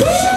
Woo!